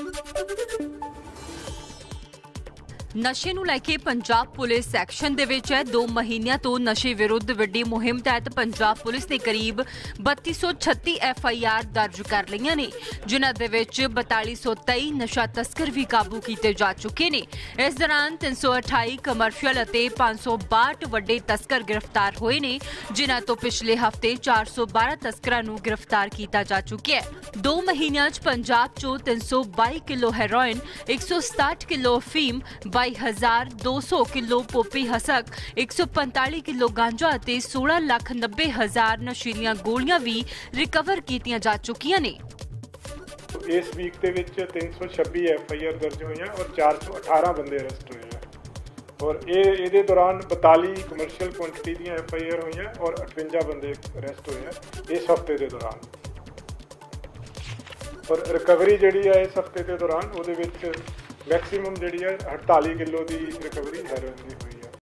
ハハハハ! ਨਸ਼ੇ ਨੂੰ ਲੈ ਕੇ ਪੰਜਾਬ ਪੁਲਿਸ ਐਕਸ਼ਨ ਦੇ ਵਿੱਚ ਹੈ। 2 ਮਹੀਨਿਆਂ ਤੋਂ ਨਸ਼ੇ ਵਿਰੁੱਧ ਵੱਡੀ ਮੁਹਿੰਮ ਤਹਿਤ ਪੰਜਾਬ ਪੁਲਿਸ ਨੇ ਕਰੀਬ 3236 ਐਫ ਆਈ ਆਰ ਦਰਜ ਕਰ ਲਈਆਂ ਨੇ, ਜਿਨ੍ਹਾਂ ਦੇ ਵਿੱਚ 4223 ਨਸ਼ਾ ਤਸਕਰ ਵੀ ਕਾਬੂ ਕੀਤੇ ਜਾ ਚੁੱਕੇ ਨੇ। ਇਸ ਦੌਰਾਨ 328 ਕਮਰਸ਼ੀਅਲ ਅਤੇ 562 ਵੱਡੇ ਤਸਕਰ ਗ੍ਰਿਫਤਾਰ ਹੋਏ ਨੇ, ਜਿਨ੍ਹਾਂ ਤੋਂ ਪਿਛਲੇ ਹਫ਼ਤੇ 412 ਤਸਕਰਾਂ ਨੂੰ ਗ੍ਰਿਫਤਾਰ ਕੀਤਾ ਜਾ ਚੁੱਕਿਆ ਹੈ। 2 ਮਹੀਨਿਆਂ 'ਚ ਪੰਜਾਬ 'ਚੋਂ 322 ਕਿਲੋ ਹੈਰੋਇਨ 167 ਕਿਲੋ ਫੀਮ 22200 ਕਿਲੋ ਪੋਪੀ ਹਸਕ 145 ਕਿਲੋ ਗਾਂਜਾ ਅਤੇ 16 ਲੱਖ 90 ਹਜ਼ਾਰ ਨਸ਼ੀਲੀਆਂ ਗੋਲੀਆਂ ਵੀ ਰਿਕਵਰ ਕੀਤੀਆਂ ਜਾ ਚੁੱਕੀਆਂ ਨੇ। ਇਸ ਵੀਕ ਦੇ ਵਿੱਚ 326 ਐਫ ਆਈ ਆਰ ਦਰਜ ਹੋਈਆਂ ਔਰ 418 ਬੰਦੇ ਅਰੈਸਟ ਹੋਏ ਆ। ਔਰ ਇਹ, ਇਹਦੇ ਦੌਰਾਨ 42 ਕਮਰਸ਼ੀਅਲ ਕੁਆਂਟੀਟੀ ਦੀਆਂ ਐਫ ਆਈ ਆਰ ਹੋਈਆਂ ਔਰ 58 ਬੰਦੇ ਅਰੈਸਟ ਹੋਏ ਆ ਇਸ ਹਫ਼ਤੇ ਦੇ ਦੌਰਾਨ। ਔਰ ਰਿਕਵਰੀ ਜਿਹੜੀ ਆ ਇਸ ਹਫ਼ਤੇ ਦੇ ਦੌਰਾਨ, ਉਹਦੇ ਵਿੱਚ ਮੈਕਸਿਮਮ ਜਿਹੜੀ ਹੈ 48 ਕਿਲੋ ਦੀ ਰਿਕਵਰੀ ਹੈਰੋਇਨ ਦੀ ਹੋਈ